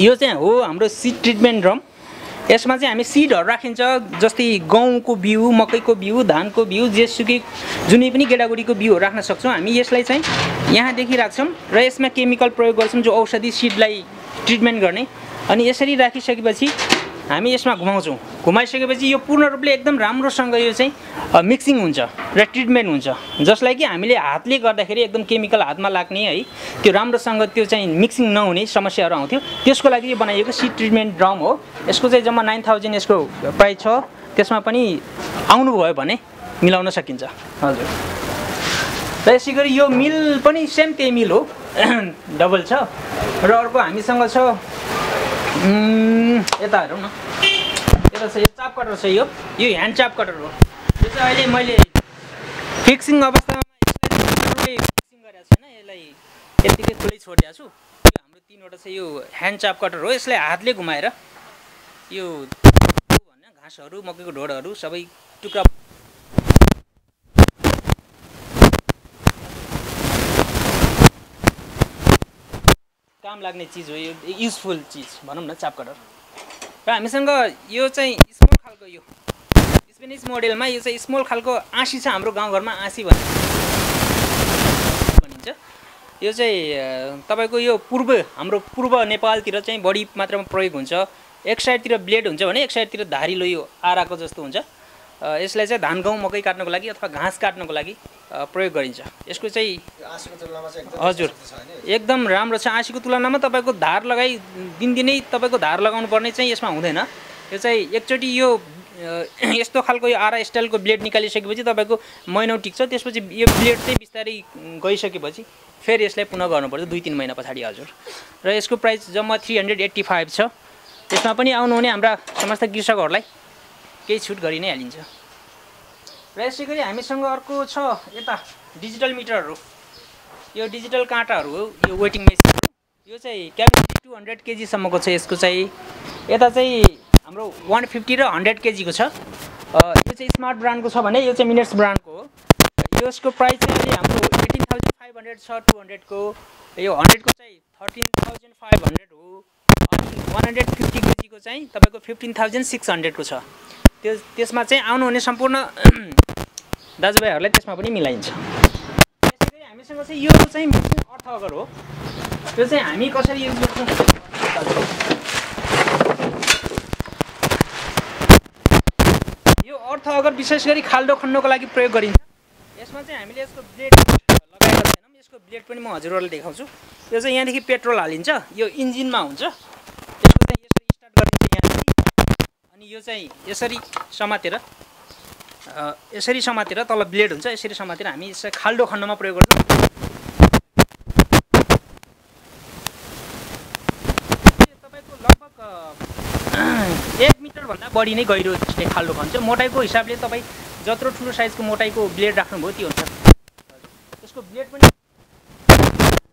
यो चाहिँ हो हाम्रो सिड ट्रिटमेन्ट ड्रम यसमा चाहिँ हामी सिडहरू राखिन्छ जस्तै गहुँको बिउ मकैको बिउ धानको बिउ जेसुकै जुनै पनि गेडागुडीको बिउहरू राख्न सक्छौँ। हामी यसलाई चाहिँ यहाँदेखि राख्छौँ र यसमा केमिकल प्रयोग गर्छौँ जो औषधि सिडलाई ट्रिटमेन्ट गर्ने। अनि यसरी राखिसकेपछि हामी यसमा घुमाउँछौँ। घुमाइसकेपछि यो पूर्ण रूपले एकदम राम्रोसँग यो चाहिँ मिक्सिङ हुन्छ र ट्रिटमेन्ट हुन्छ। जसलाई कि हामीले हातले गर्दाखेरि एकदम केमिकल हातमा लाग्ने है त्यो राम्रोसँग त्यो चाहिँ मिक्सिङ नहुने समस्याहरू आउँथ्यो। त्यसको लागि यो बनाइएको सिड ट्रिटमेन्ट ड्रम हो। यसको चाहिँ जम्मा नाइन थाउजन्ड यसको प्राइस छ। त्यसमा पनि आउनुभयो भने मिलाउन सकिन्छ। हजुर। र यसै गरी यो मिल पनि सेम त्यही मिल हो। डबल छ। र अर्को हामीसँग छ यता हेरौँ न। यता छ यो चाप कटर छ यो। यो ह्यान्ड चाप कटर हो। यो चाहिँ अहिले मैले फिक्सिङ अवस्थामा फिक्सिङ गरेको छैन यसलाई यत्तिकै खुलै छोडिदिएको छु। यो हाम्रो तिनवटा चाहिँ यो ह्यान्ड चाप कटर हो यसलाई हातले घुमाएर यो भन्ने घाँसहरू मकैको ढोडहरू सबै टुक्रा काम लाग्ने चिज हो यो युजफुल चिज भनौँ न चाप कटर र हामीसँग यो चाहिँ स्मल खालको यो स्पेनिस मोडेलमा यो चाहिँ स्मल खालको आँसी छ हाम्रो गाउँघरमा आँसी भन्छ भनिन्छ। यो चाहिँ तपाईँको यो पूर्व हाम्रो पूर्व नेपालतिर चाहिँ बढी मात्रामा प्रयोग हुन्छ। एक साइडतिर ब्लेड हुन्छ भने एक साइडतिर धारिलो यो आराको जस्तो हुन्छ। यसलाई चाहिँ धान गहुँ मकै काट्नको लागि अथवा घाँस काट्नको लागि प्रयोग गरिन्छ। यसको चाहिँ हजुर एकदम राम्रो छ। आँसीको तुलनामा तपाईँको धार लगाइ दिनदिनै तपाईँको धार लगाउनु पर्ने चाहिँ यसमा हुँदैन। यो चाहिँ एकचोटि यो यस्तो खालको यो आरा स्टाइलको ब्लेड निकालिसकेपछि तपाईँको महिनौ टिक्छ। त्यसपछि यो ब्लेड चाहिँ बिस्तारै गइसकेपछि फेरि यसलाई पुनः गर्नुपर्छ दुई तिन महिना पछाडि हजुर। र यसको प्राइस जम्मा थ्री हन्ड्रेड एट्टी फाइभ छ। त्यसमा पनि आउनुहुने हाम्रा समस्त कृषकहरूलाई। केही छुट गरि नै हालिन्छ। र यसै गरी हामीसँग अर्को छ यता डिजिटल मिटरहरू। यो डिजिटल काँटाहरू हो यो वेटिङ मेसिन यो चाहिँ क्यापेसिटी टु हन्ड्रेड केजीसम्मको छ यसको चाहिँ यता चाहिँ हाम्रो वान फिफ्टी र हन्ड्रेड केजीको छ। यो चाहिँ स्मार्ट ब्रान्डको छ भने यो चाहिँ मिनट्स ब्रान्डको हो। यसको प्राइस चाहिँ हाम्रो एटिन थाउजन्ड फाइभ हन्ड्रेड छ टु हन्ड्रेडको। यो हन्ड्रेडको चाहिँ थर्टिन थाउजन्ड फाइभ हन्ड्रेड हो। अनि वान हन्ड्रेड फिफ्टी केजीको चाहिँ तपाईँको फिफ्टिन थाउजन्ड सिक्स हन्ड्रेडको छ। त्यो त्यसमा चाहिँ आउनुहुने सम्पूर्ण दाजुभाइहरूलाई त्यसमा पनि मिलाइन्छ। यसै गरी हामीसँग चाहिँ यो चाहिँ अर्थ अगर हो त्यो चाहिँ हामी कसरी युज गर्छौँ? यो अर्थ अगर विशेष गरी खाल्डो खन्नको लागि प्रयोग गरिन्छ यसमा चाहिँ हामीले यसको ब्लेड लगाएका छैनौँ। यसको ब्लेड पनि म हजुरहरूलाई देखाउँछु। यो चाहिँ यहाँदेखि पेट्रोल हालिन्छ। यो इन्जिनमा हुन्छ यसको चाहिँ यसरी स्टार्ट गरिन्छ यहाँदेखि अनि यो चाहिँ यसरी समातेर यसरी समातेर तल ब्लेड हुन्छ यसरी समातेर हामी यसलाई खाल्डो खन्नमा प्रयोग गर्छौँ। तपाईँको लगभग एक मिटरभन्दा बढी नै गहिरो त्यसले खाल्डो खन्छ मोटाइको हिसाबले तपाईँ जत्रो ठुलो साइजको मोटाइको ब्लेड राख्नुभयो त्यो हुन्छ। यसको ब्लेड पनि